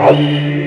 Oh.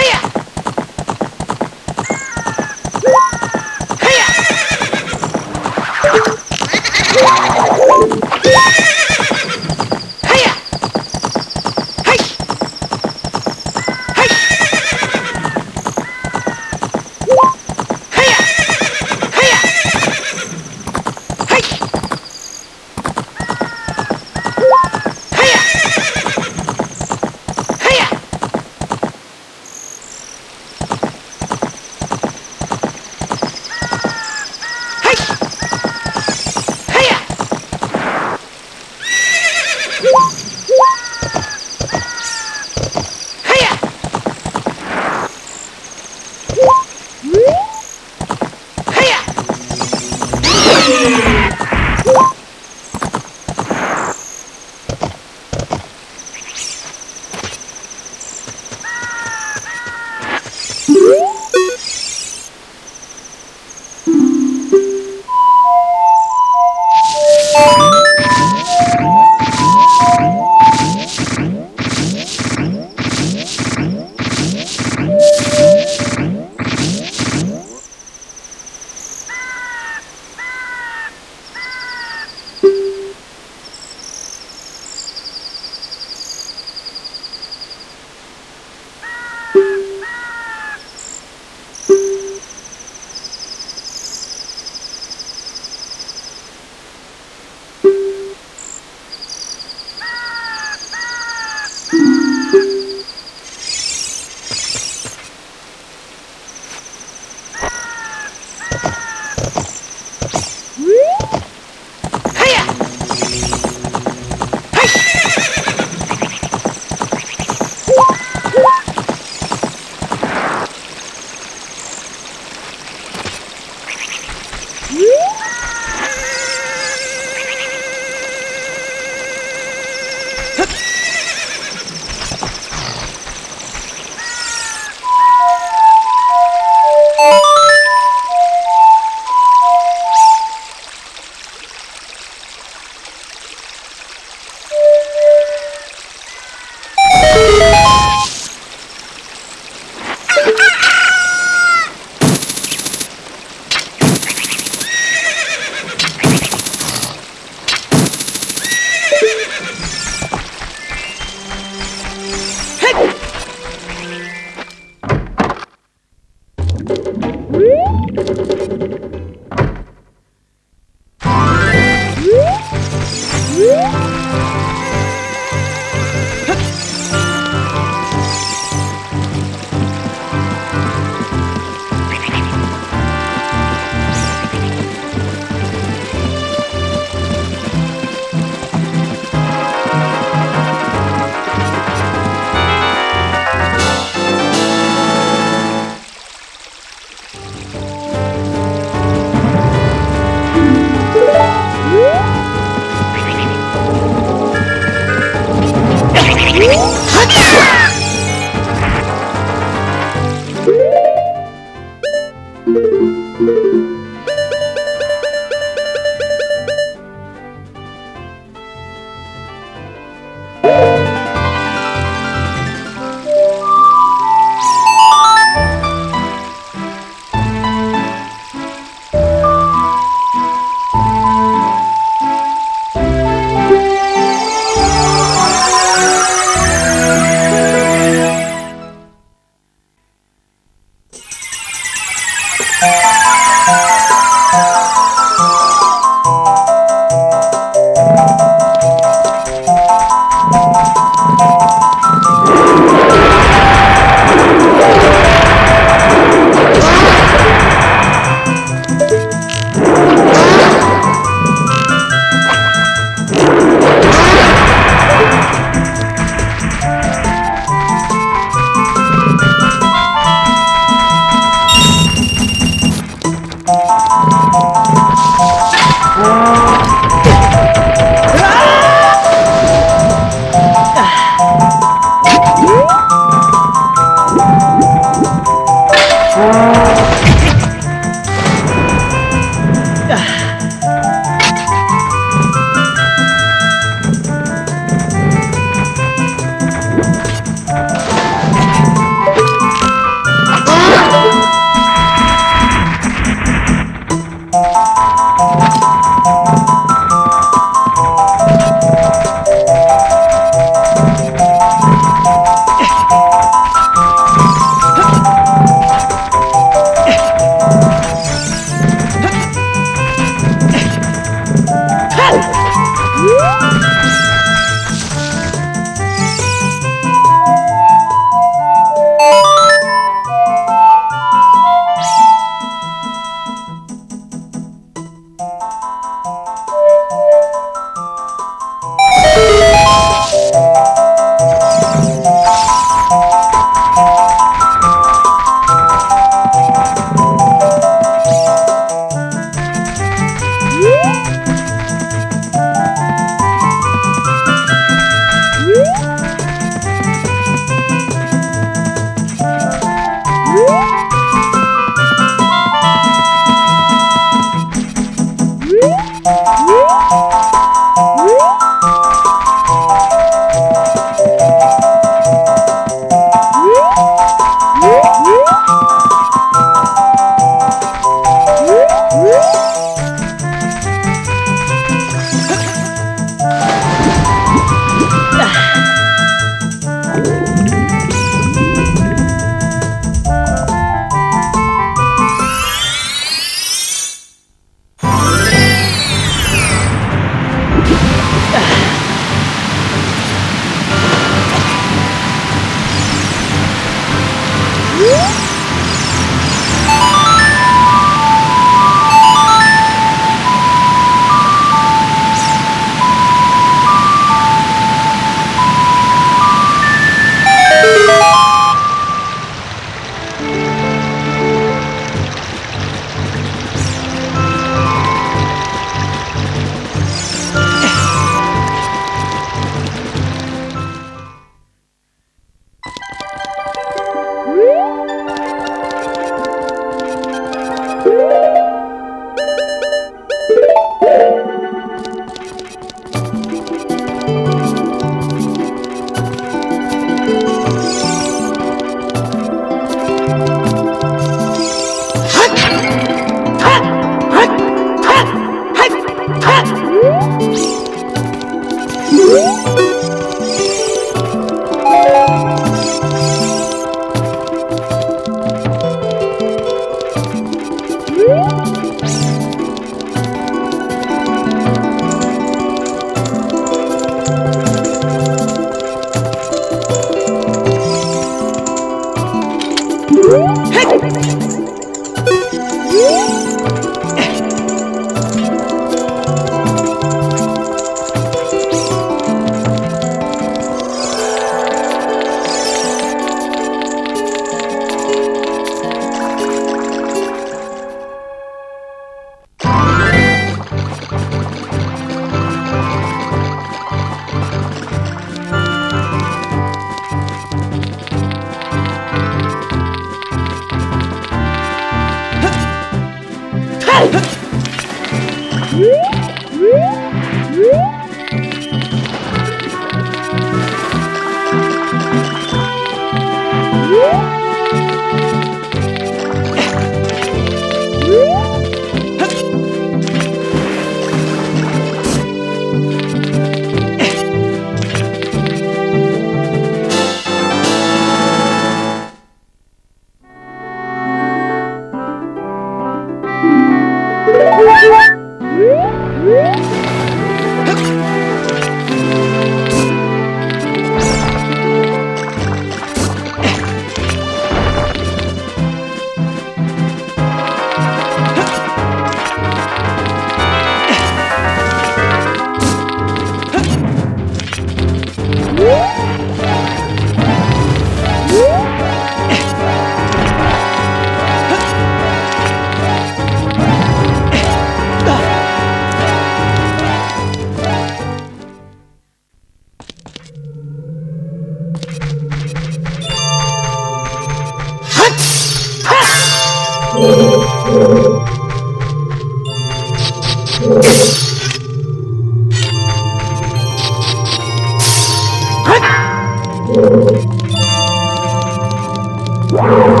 Wow.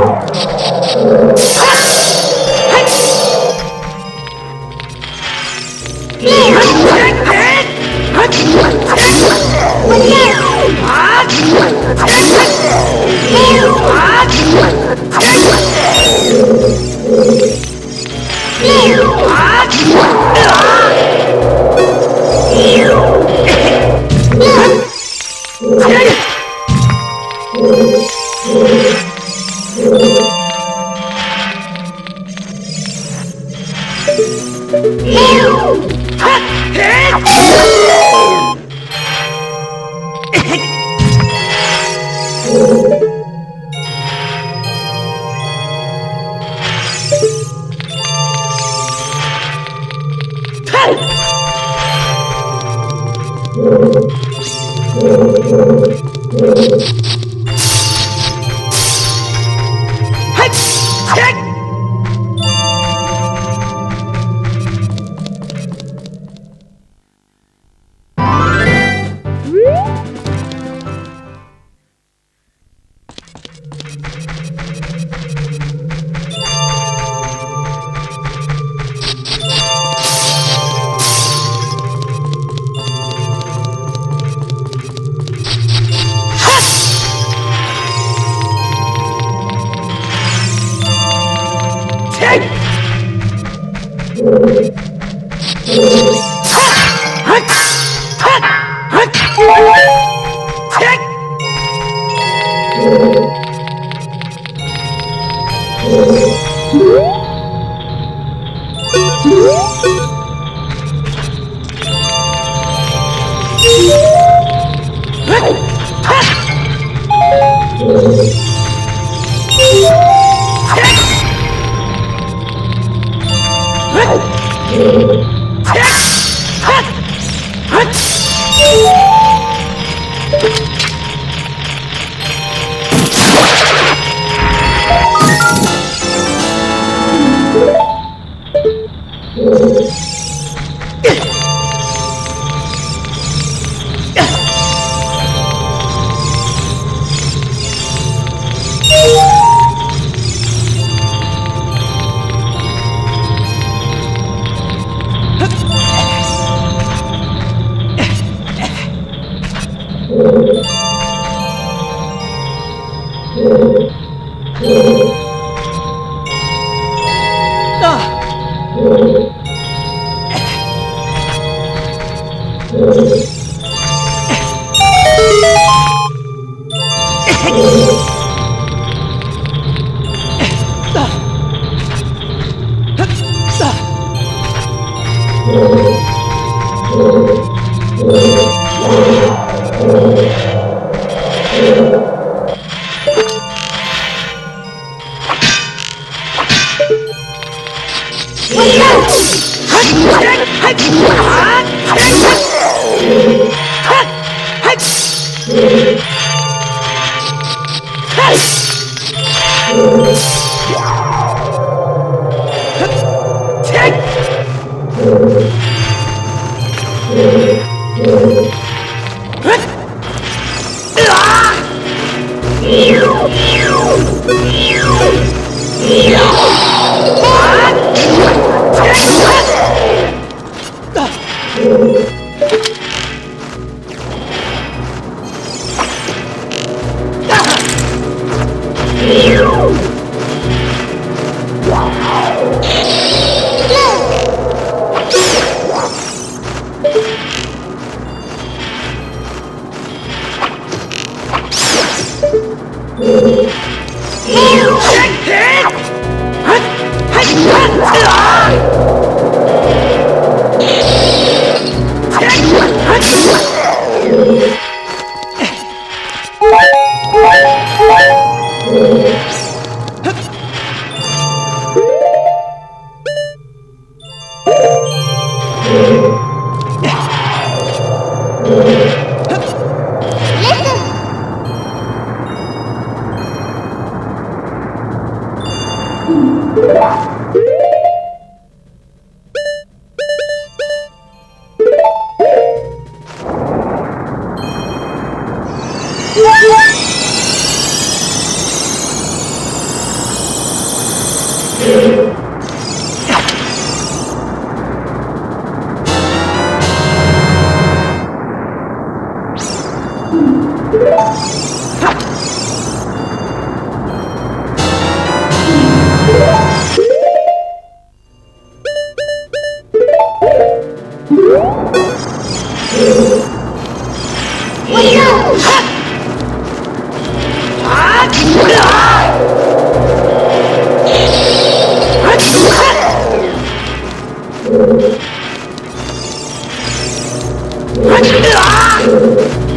Thank you.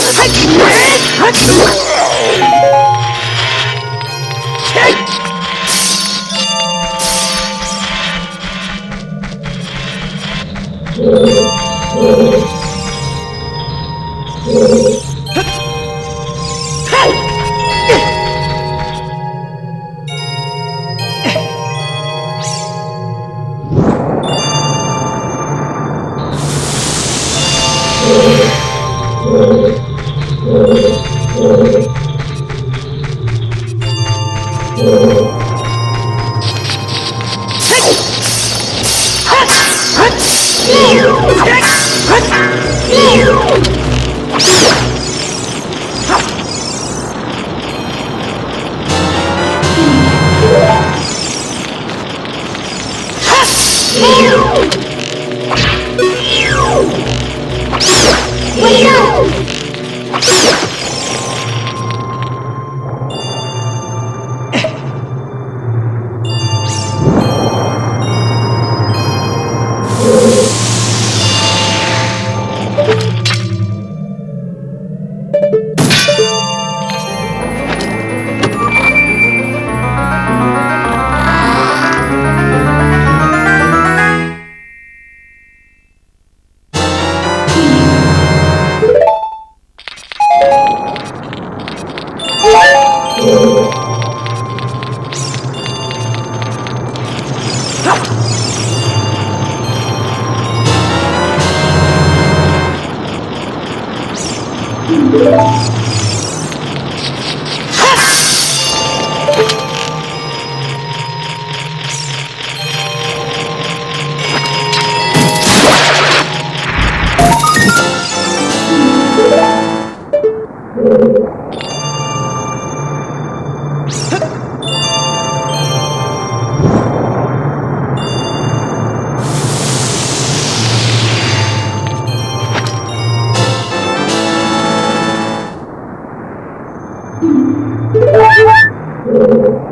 はい。Thank you.